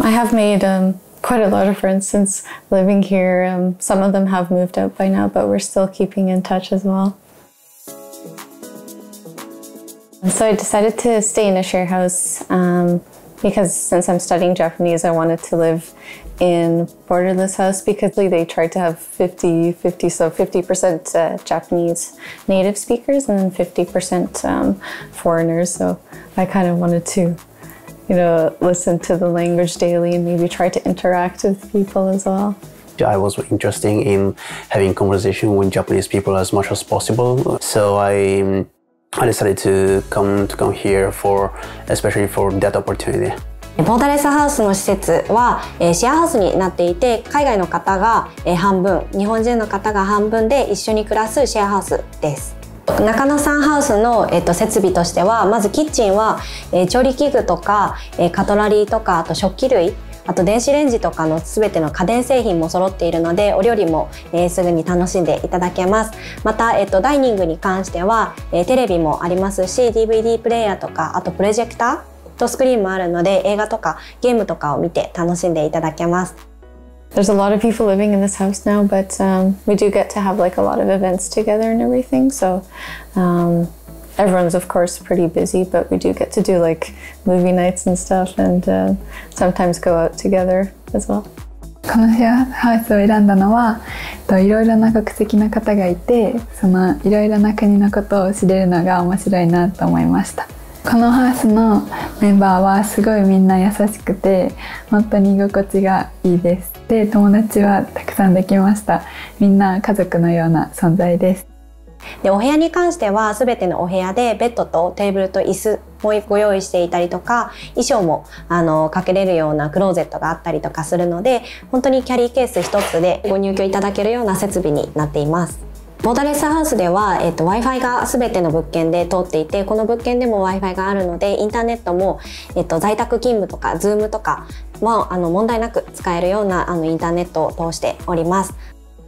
I have made um, quite a lot of friends since living here. Um, some of them have moved out by now, but we're still keeping in touch as well. So I decided to stay in a share house um, because since I'm studying Japanese, I wanted to live in borderless house because they tried to have 50 50 so 50% uh, japanese native speakers and then 50% um, foreigners so i kind of wanted to you know listen to the language daily and maybe try to interact with people as well I was interested in having conversation with Japanese people as much as possible. So I I decided to come to come here for especially for that opportunity. ボーダレスハウスの施設は、えシェアハウスになっていて海外の方が、え半分日本人の方が半分で一緒に暮らすシェアハウスです中野サンハウスの、えっと、設備としてはまずキッチンは、え調理器具とか、えカトラリーとかあと食器類あと電子レンジとかの全ての家電製品も揃っているのでお料理も、えー、すぐに楽しんでいただけますまた、えっと、ダイニングに関しては、え、テレビもありますし DVD プレイヤーとかあとプロジェクタートスクリーンもあるので映画とかゲームとかを見て楽しんでいただけます。There's a lot of people living in this house now, but um, we do get to have like a lot of events together and everything. So um, everyone's of course pretty busy, but we do get to do like movie nights and stuff, and uh, sometimes go out together as well. このシェアハウスを選んだのはいろいろな国籍の方がいてそのいろいろな国のことを知れるのが面白いなと思いました。 このハウスのメンバーはすごいみんな優しくて本当に居心地がいいです。で友達はたくさんできました。みんな家族のような存在です。でお部屋に関しては全てのお部屋でベッドとテーブルと椅子もご用意していたりとか衣装もあのかけれるようなクローゼットがあったりとかするので本当にキャリーケース一つでご入居いただけるような設備になっています。ボーダレスハウスでは、えっと、Wi-Fi が全ての物件で通っていてこの物件でも Wi-Fi があるのでインターネットも、えっと、在宅勤務とか Zoom とかもあの問題なく使えるようなあのインターネットを通しております。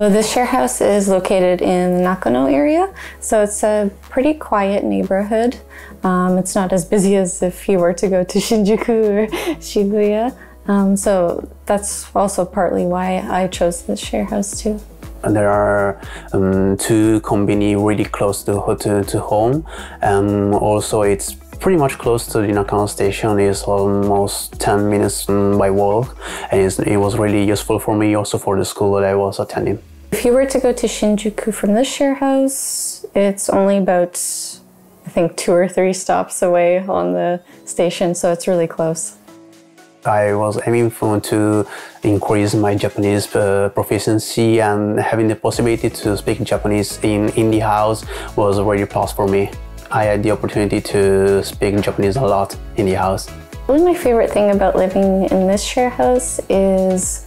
This share house is located in the Nakano area, so it's a pretty quiet neighborhood. Um, it's not as busy as if you were to go to Shinjuku or Shibuya. Um, so that's also partly why I chose this share house too. There are um, two combini really close to, to, to home and also it's pretty much close to the Nakano station it's almost 10 minutes by walk and it was really useful for me also for the school that I was attending. If you were to go to Shinjuku from the share house it's only about I think two or three stops away on the station so it's really close. I was aiming for to increase my Japanese uh, proficiency and having the possibility to speak Japanese in, in the house was a really plus for me. I had the opportunity to speak Japanese a lot in the house. Of my favorite thing about living in this share house is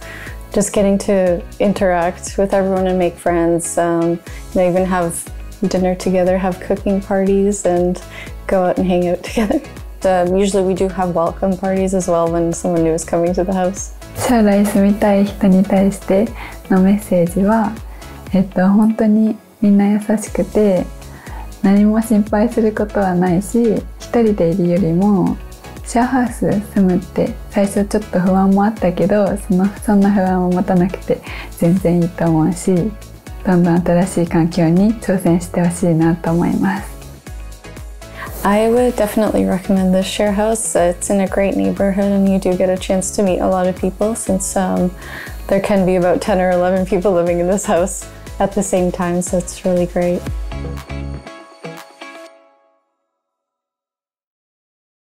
just getting to interact with everyone and make friends. Um, you know, even have dinner together, have cooking parties, and go out and hang out together. Um, usually we do have welcome parties as well when someone new is coming to the house. 将来住みたい人に対してのメッセージは、えっと、本当にみんな優しくて何も心配することはないし一人でいるよりもシェアハウス住むって最初ちょっと不安もあったけどそのそんな不安を持たなくて全然いいと思うしどんどん新しい環境に挑戦してほしいなと思います。I would definitely recommend this share house. It's in a great neighborhood and you do get a chance to meet a lot of people since um, there can be about 10 or 11 people living in this house at the same time, so it's really great.